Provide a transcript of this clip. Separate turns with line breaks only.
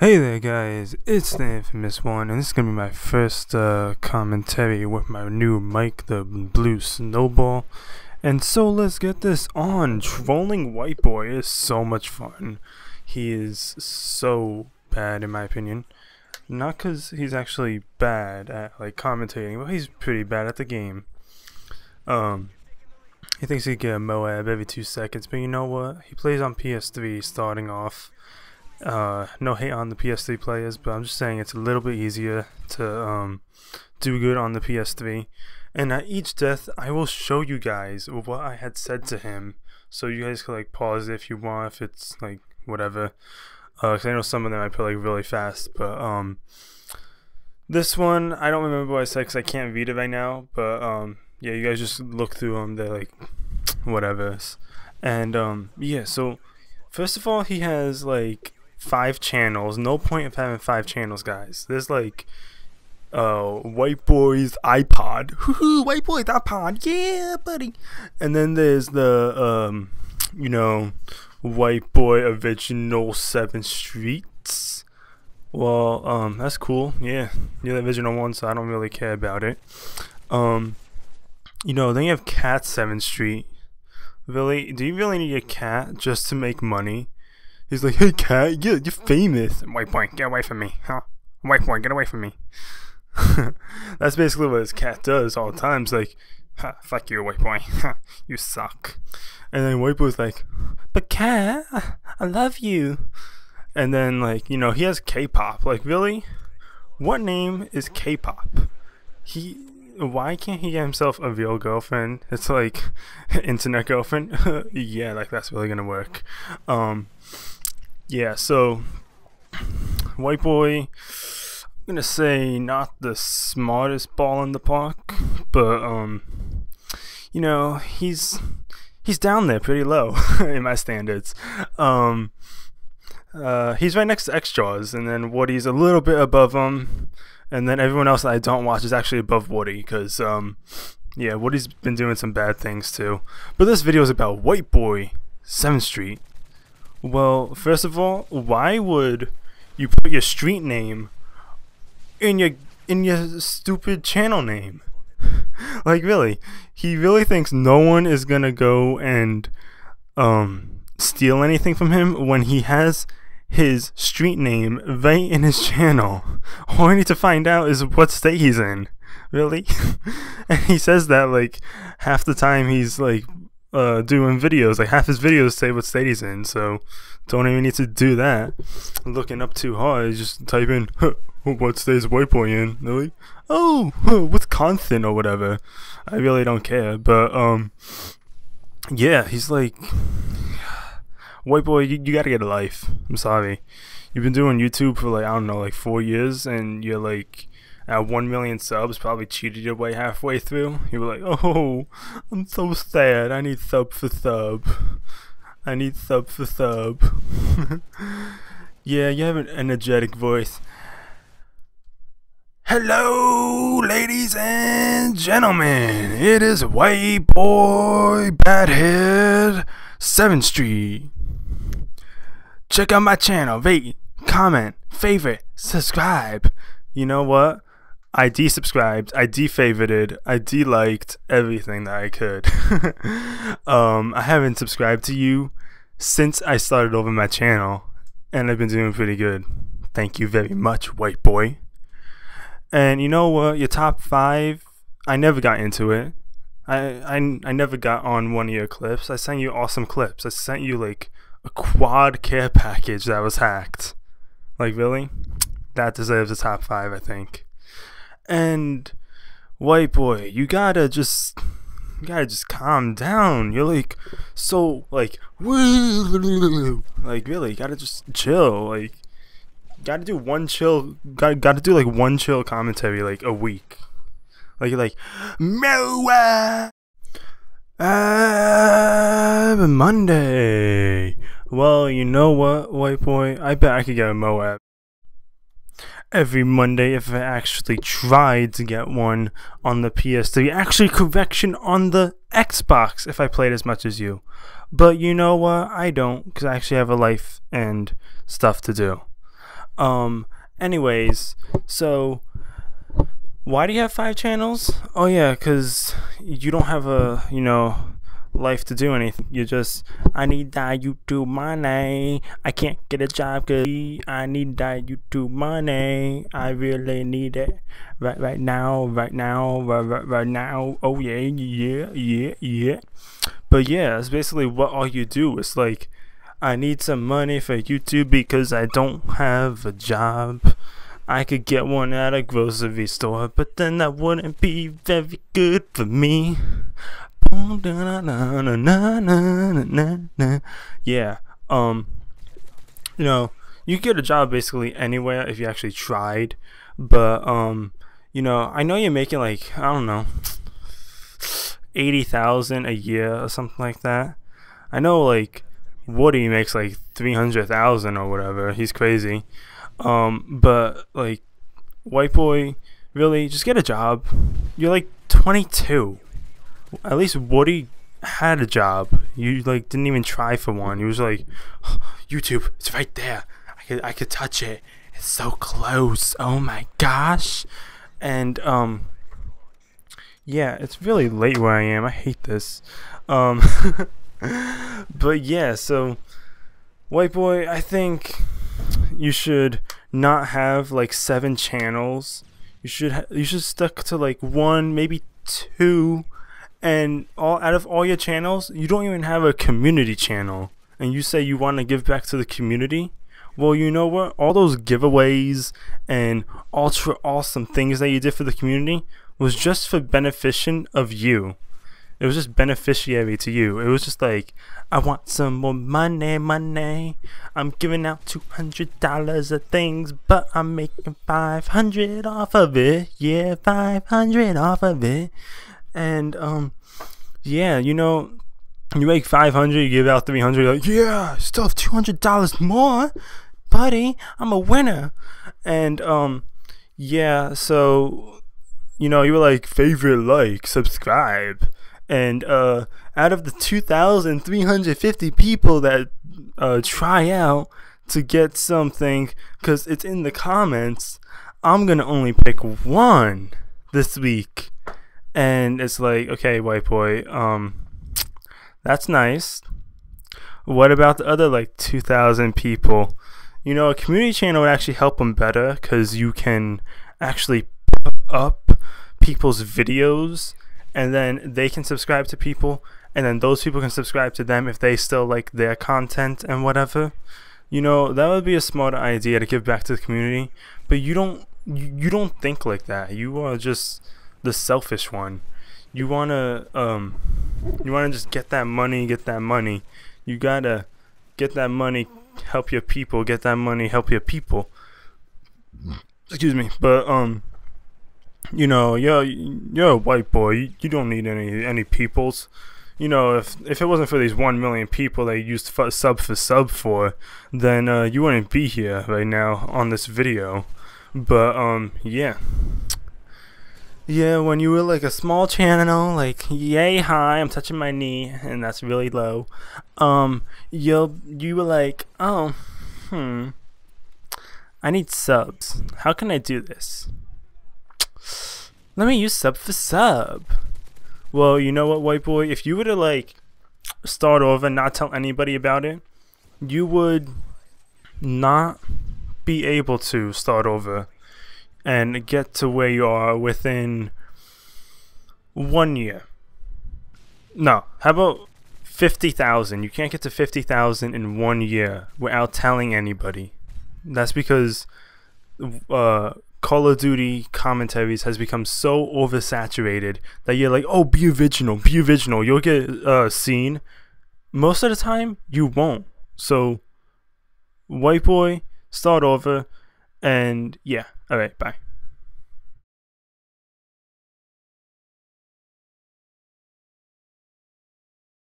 Hey there guys, it's the infamous one, and this is gonna be my first uh, commentary with my new mic, the Blue Snowball. And so let's get this on. Trolling White Boy is so much fun. He is so bad in my opinion. Not because he's actually bad at like commentating, but he's pretty bad at the game. Um, he thinks he can get a Moab every two seconds, but you know what? He plays on PS3 starting off uh, no hate on the PS3 players, but I'm just saying it's a little bit easier to um, do good on the PS3. And at each death, I will show you guys what I had said to him, so you guys can like pause if you want, if it's like whatever. Uh, cause I know some of them I put like really fast, but um, this one I don't remember what I said because I can't read it right now. But um, yeah, you guys just look through them. They're like whatever. And um, yeah, so first of all, he has like five channels. No point of having five channels, guys. There's like uh white boy's iPod. white boy's iPod. Yeah, buddy. And then there's the um you know white boy original seven streets. Well, um that's cool. Yeah. You're the original one, so I don't really care about it. Um you know, then you have Cat Seven Street. Really? Do you really need a cat just to make money? He's like, hey cat, yeah, you're famous. White boy, get away from me. Huh? White boy, get away from me. That's basically what his cat does all the time. It's like, fuck you, white boy. you suck. And then white boy's like, but cat, I love you. And then like, you know, he has K-pop. Like, really? What name is K-pop? He why can't he get himself a real girlfriend? It's like internet girlfriend. yeah, like that's really gonna work. Um, yeah, so white boy, I'm gonna say not the smartest ball in the park, but um, you know he's he's down there pretty low in my standards. Um, uh, he's right next to X Jaws, and then Woody's a little bit above him, and then everyone else that I don't watch is actually above Woody because um, yeah, Woody's been doing some bad things too. But this video is about White Boy, Seventh Street. Well, first of all, why would you put your street name in your in your stupid channel name? like really, he really thinks no one is gonna go and um steal anything from him when he has his street name right in his channel. All I need to find out is what state he's in. Really? and he says that like half the time he's like uh, doing videos. Like half his videos say what state he's in, so don't even need to do that. Looking up too hard, just type in huh, what state is white boy in. Like, oh, huh, Wisconsin or whatever. I really don't care, but um, yeah, he's like, white boy, you, you gotta get a life. I'm sorry. You've been doing YouTube for like I don't know, like four years, and you're like at 1 million subs, probably cheated your way halfway through. You were like, oh, I'm so sad. I need sub for sub. I need sub for sub. yeah, you have an energetic voice. Hello, ladies and gentlemen. It is White Boy Badhead 7th Street. Check out my channel, rate, comment, favorite, subscribe. You know what? I desubscribed, I defavorited, I deliked everything that I could. um, I haven't subscribed to you since I started over my channel, and I've been doing pretty good. Thank you very much, white boy. And you know what? Your top five, I never got into it. I, I, I never got on one of your clips. I sent you awesome clips. I sent you like a quad care package that was hacked. Like, really? That deserves a top five, I think. And white boy, you gotta just you gotta just calm down. You're like so like like really, you gotta just chill. Like gotta do one chill gotta gotta do like one chill commentary like a week. Like you're like Moa uh, Monday. Well, you know what, white boy? I bet I could get a Moab every Monday if I actually tried to get one on the PS3. Actually, correction on the Xbox if I played as much as you. But you know what? I don't because I actually have a life and stuff to do. Um, anyways, so why do you have five channels? Oh yeah, because you don't have a you know life to do anything. You just I need that YouTube money. I can't get a job cause I need that YouTube money. I really need it right right now, right now, right right, right now. Oh yeah, yeah, yeah, yeah. But yeah, it's basically what all you do. It's like I need some money for YouTube because I don't have a job. I could get one at a grocery store, but then that wouldn't be very good for me. Yeah, um, you know, you get a job basically anywhere if you actually tried, but um, you know, I know you're making like I don't know, eighty thousand a year or something like that. I know like Woody makes like three hundred thousand or whatever. He's crazy. Um, but like, white boy, really, just get a job. You're like 22. At least Woody had a job. You like didn't even try for one. He was like, oh, YouTube, it's right there. I could I could touch it. It's so close. Oh my gosh. And um yeah, it's really late where I am. I hate this. Um but yeah, so white boy, I think you should not have like seven channels. You should you should stick to like one, maybe two, and all out of all your channels, you don't even have a community channel. And you say you want to give back to the community. Well, you know what? All those giveaways and ultra awesome things that you did for the community was just for beneficiation of you. It was just beneficiary to you. It was just like, I want some more money, money. I'm giving out two hundred dollars of things, but I'm making five hundred off of it. Yeah, five hundred off of it. And um, yeah, you know, you make five hundred, you give out three hundred. Like, yeah, still have two hundred dollars more, buddy. I'm a winner. And um, yeah, so you know, you were like favorite, like, subscribe and uh, out of the 2,350 people that uh, try out to get something, because it's in the comments, I'm gonna only pick one this week. And it's like, okay, white boy, um, that's nice. What about the other like 2,000 people? You know, a community channel would actually help them better because you can actually put up people's videos and then they can subscribe to people and then those people can subscribe to them if they still like their content and whatever you know that would be a smart idea to give back to the community but you don't you, you don't think like that you are just the selfish one you want to um you want to just get that money get that money you gotta get that money help your people get that money help your people excuse me but um you know, you're you're a white boy. You, you don't need any any peoples. You know, if if it wasn't for these one million people you used sub for sub for, then uh, you wouldn't be here right now on this video. But um, yeah. Yeah, when you were like a small channel, like yay high, I'm touching my knee, and that's really low. Um, you you were like, oh, hmm, I need subs. How can I do this? Let me use sub for sub. Well, you know what, white boy? If you were to like start over and not tell anybody about it, you would not be able to start over and get to where you are within one year. No, how about 50,000? You can't get to 50,000 in one year without telling anybody. That's because uh, Call of Duty commentaries has become so oversaturated that you're like, oh, be original, be original. You'll get uh, seen. Most of the time, you won't. So, white boy, start over, and yeah. All right, bye.